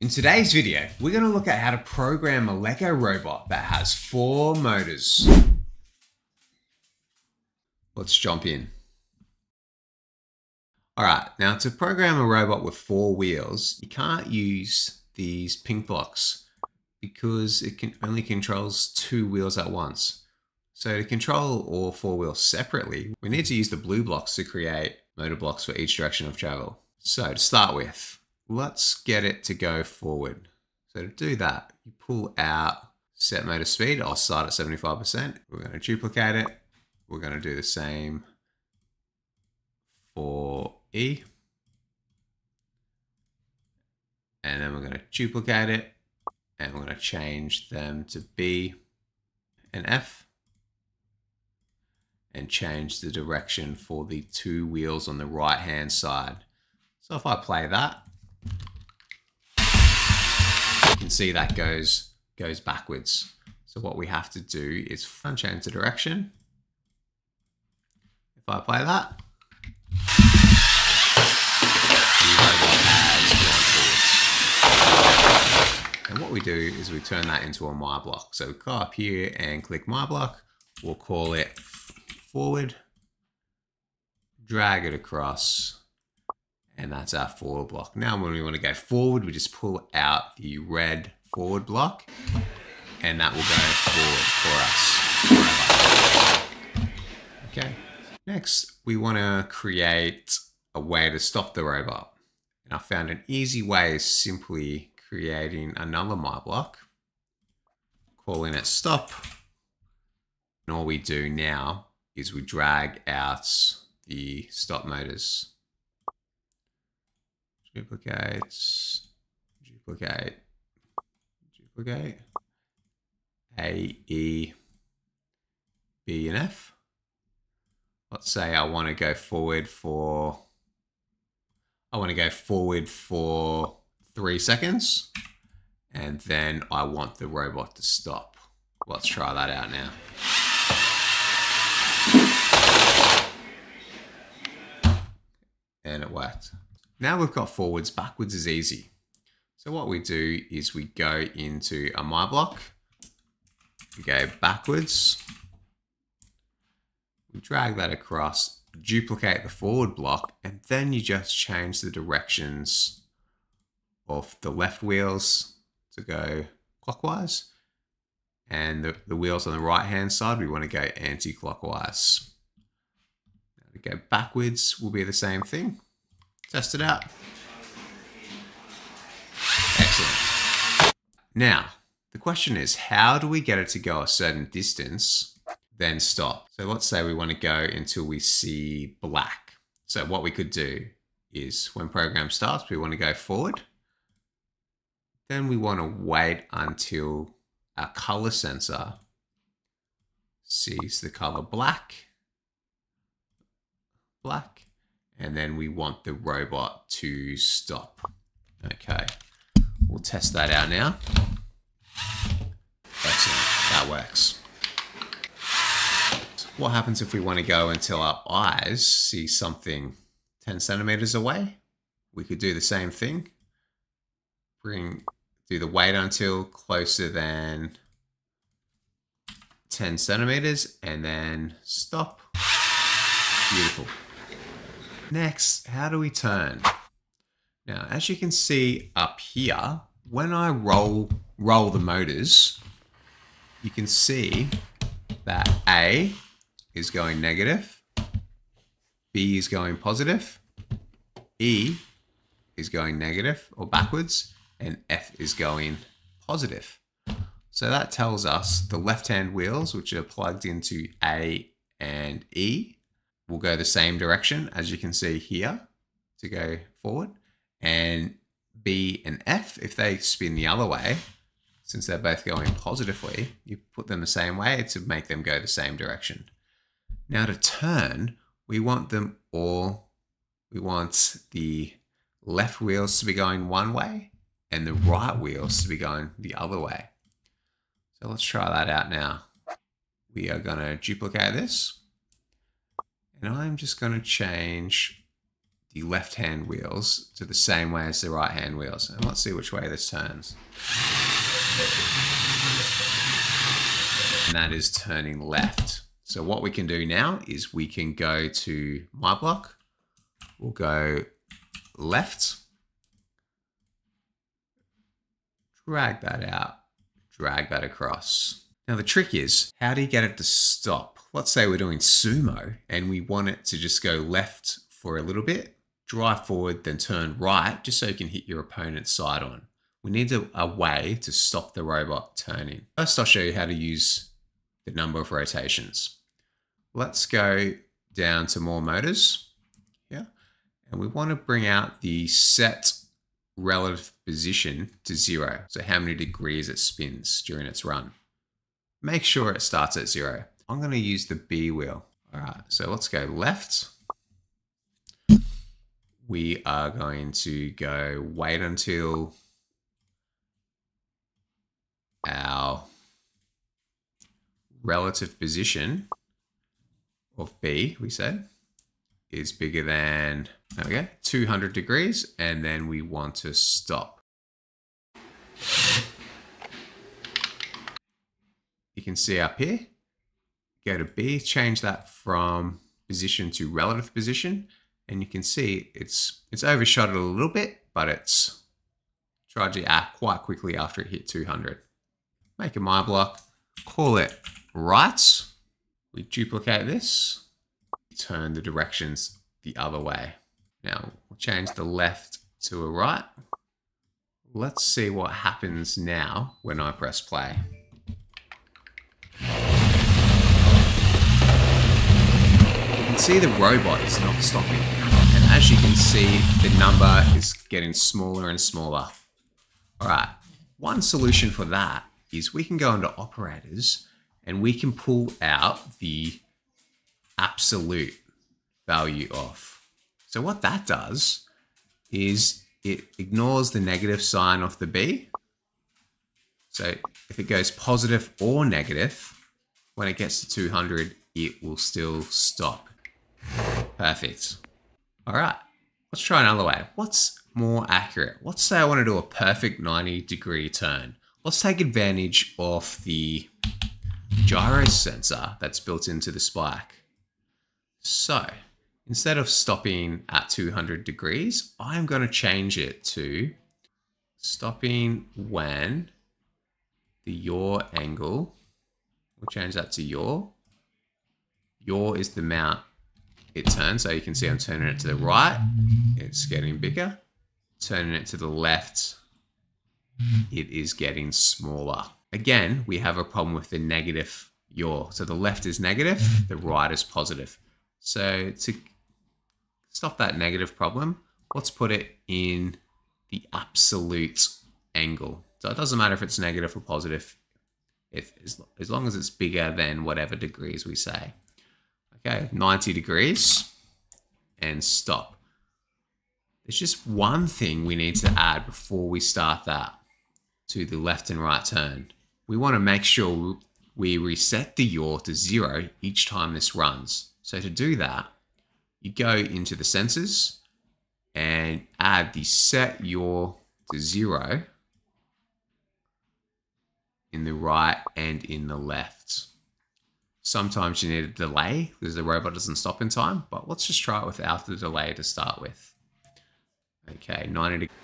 In today's video, we're going to look at how to program a Lego robot that has four motors. Let's jump in. Alright, now to program a robot with four wheels, you can't use these pink blocks because it can only controls two wheels at once. So to control all four wheels separately, we need to use the blue blocks to create motor blocks for each direction of travel. So to start with, let's get it to go forward. So to do that, you pull out set motor speed. I'll start at 75%. We're going to duplicate it. We're going to do the same for E. And then we're going to duplicate it. And we're going to change them to B and F. And change the direction for the two wheels on the right hand side. So if I play that, can see that goes, goes backwards. So what we have to do is change the direction. If I play that, And what we do is we turn that into a my block. So go up here and click my block. We'll call it forward, drag it across, and that's our forward block. Now when we want to go forward, we just pull out the red forward block and that will go forward for us Okay, next we want to create a way to stop the robot. And I found an easy way is simply creating another my block, calling it stop. And all we do now is we drag out the stop motors duplicate, duplicate, duplicate, A, E, B, and F. Let's say I want to go forward for, I want to go forward for three seconds, and then I want the robot to stop. Let's try that out now. And it worked. Now we've got forwards, backwards is easy. So what we do is we go into a my block, we go backwards, we drag that across, duplicate the forward block, and then you just change the directions of the left wheels to go clockwise, and the, the wheels on the right hand side, we want to go anti-clockwise. Now to go backwards will be the same thing. Test it out. Excellent. Now, the question is, how do we get it to go a certain distance, then stop? So let's say we want to go until we see black. So what we could do is when program starts, we want to go forward. Then we want to wait until our color sensor sees the color black, black, and then we want the robot to stop. Okay, we'll test that out now. Excellent, that works. What happens if we want to go until our eyes see something 10 centimeters away? We could do the same thing. Bring, do the wait until closer than 10 centimeters and then stop. Beautiful. Next, how do we turn? Now, as you can see up here, when I roll, roll the motors, you can see that A is going negative, B is going positive, E is going negative or backwards, and F is going positive. So that tells us the left-hand wheels, which are plugged into A and E, will go the same direction as you can see here to go forward. And B and F, if they spin the other way, since they're both going positively, you put them the same way to make them go the same direction. Now to turn, we want them all, we want the left wheels to be going one way and the right wheels to be going the other way. So let's try that out now. We are going to duplicate this. And I'm just going to change the left hand wheels to the same way as the right hand wheels. And let's see which way this turns. And that is turning left. So what we can do now is we can go to my block. We'll go left. Drag that out. Drag that across. Now the trick is, how do you get it to stop? Let's say we're doing sumo and we want it to just go left for a little bit, drive forward, then turn right, just so you can hit your opponent's side on. We need a, a way to stop the robot turning. First, I'll show you how to use the number of rotations. Let's go down to more motors here, and we want to bring out the set relative position to zero. So how many degrees it spins during its run. Make sure it starts at zero. I'm going to use the B wheel. All right, so let's go left we are going to go wait until our relative position of B, we said, is bigger than, there we go, 200 degrees, and then we want to stop. You can see up here, go to B, change that from position to relative position, and you can see it's it's overshot it a little bit, but it's tried to act quite quickly after it hit 200. Make a my block, call it right. We duplicate this, turn the directions the other way. Now we'll change the left to a right. Let's see what happens now when I press play. See the robot is not stopping. And as you can see, the number is getting smaller and smaller. All right, one solution for that is we can go into operators and we can pull out the absolute value of. So what that does is it ignores the negative sign of the B. So if it goes positive or negative, when it gets to 200, it will still stop. Perfect. All right, let's try another way. What's more accurate? Let's say I want to do a perfect 90 degree turn. Let's take advantage of the gyro sensor that's built into the spike. So instead of stopping at 200 degrees, I'm going to change it to stopping when the yaw angle, we'll change that to yaw. Yaw is the amount it turns. So you can see I'm turning it to the right. It's getting bigger. Turning it to the left, it is getting smaller. Again, we have a problem with the negative yaw. So the left is negative, the right is positive. So to stop that negative problem, let's put it in the absolute angle. So it doesn't matter if it's negative or positive, if as long as it's bigger than whatever degrees we say. Okay, 90 degrees and stop. There's just one thing we need to add before we start that to the left and right turn. We want to make sure we reset the yaw to zero each time this runs. So to do that, you go into the sensors and add the set yaw to zero in the right and in the left. Sometimes you need a delay because the robot doesn't stop in time, but let's just try it without the delay to start with. Okay, 90 degrees.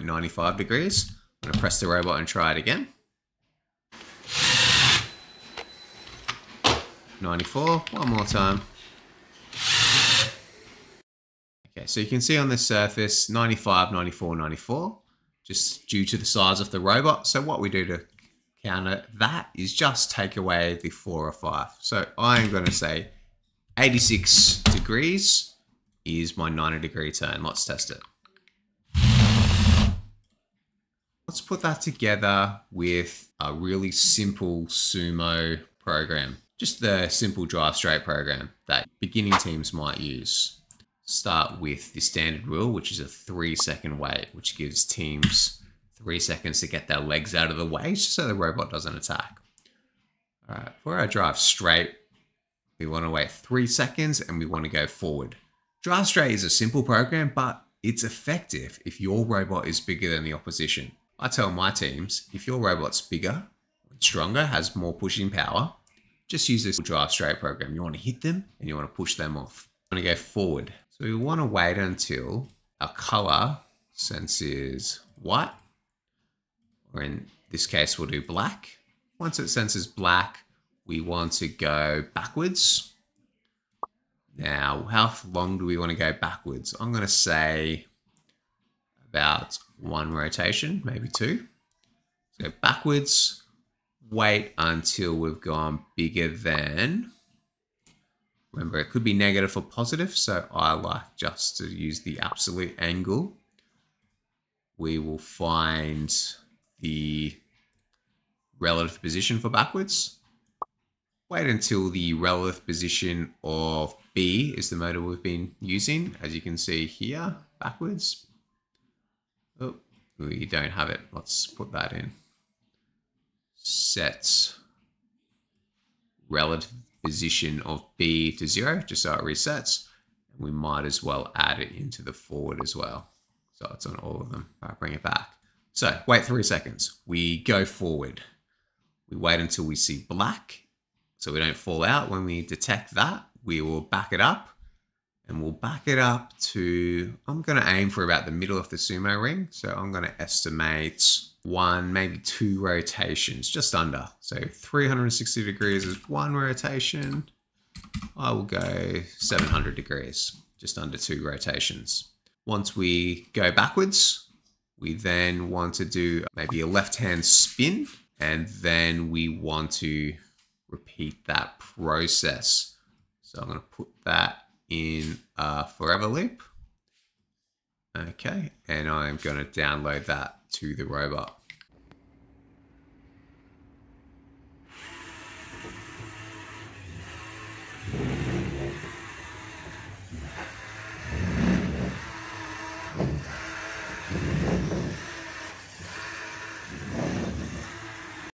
95 degrees. I'm to press the robot and try it again. 94, one more time. Okay, so you can see on this surface, 95, 94, 94, just due to the size of the robot. So what we do to counter, that is just take away the four or five. So I'm going to say 86 degrees is my 90 degree turn. Let's test it. Let's put that together with a really simple sumo program. Just the simple drive straight program that beginning teams might use. Start with the standard rule, which is a three second wait, which gives teams three seconds to get their legs out of the way so the robot doesn't attack. All right, for our drive straight, We want to wait three seconds and we want to go forward. Drive straight is a simple program, but it's effective if your robot is bigger than the opposition. I tell my teams, if your robot's bigger, stronger, has more pushing power, just use this drive straight program. You want to hit them and you want to push them off. You want to go forward. So we want to wait until our color senses white, or in this case, we'll do black. Once it senses black, we want to go backwards. Now, how long do we want to go backwards? I'm going to say about one rotation, maybe two. So backwards, wait until we've gone bigger than, remember it could be negative or positive, so I like just to use the absolute angle. We will find the relative position for backwards. Wait until the relative position of B is the motor we've been using, as you can see here, backwards. Oh, we don't have it. Let's put that in. Sets relative position of B to zero, just so it resets. We might as well add it into the forward as well. So it's on all of them. I'll bring it back. So wait three seconds. We go forward. We wait until we see black so we don't fall out. When we detect that, we will back it up and we'll back it up to, I'm going to aim for about the middle of the sumo ring. So I'm going to estimate one, maybe two rotations, just under. So 360 degrees is one rotation. I will go 700 degrees, just under two rotations. Once we go backwards, we then want to do maybe a left hand spin and then we want to repeat that process. So I'm going to put that in a forever loop. Okay, and I'm going to download that to the robot.